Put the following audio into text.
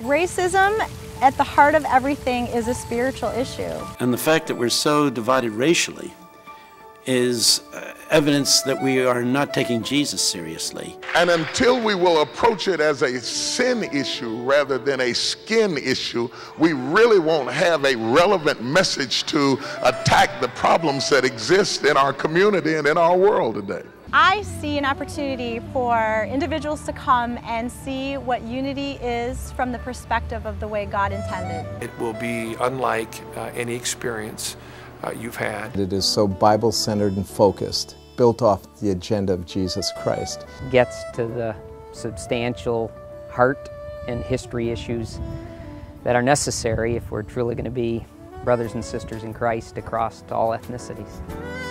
Racism at the heart of everything is a spiritual issue. And the fact that we're so divided racially is uh, evidence that we are not taking Jesus seriously. And until we will approach it as a sin issue rather than a skin issue, we really won't have a relevant message to attack the problems that exist in our community and in our world today. I see an opportunity for individuals to come and see what unity is from the perspective of the way God intended. It will be unlike uh, any experience uh, you've had. It is so Bible centered and focused, built off the agenda of Jesus Christ. Gets to the substantial heart and history issues that are necessary if we're truly going to be brothers and sisters in Christ across all ethnicities.